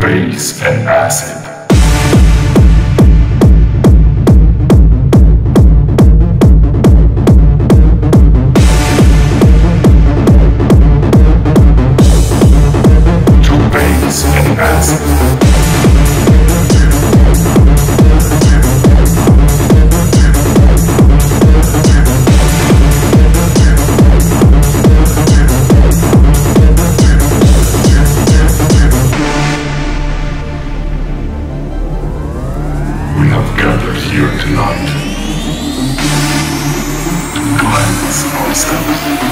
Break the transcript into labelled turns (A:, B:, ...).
A: base and acid. blood blends on stone.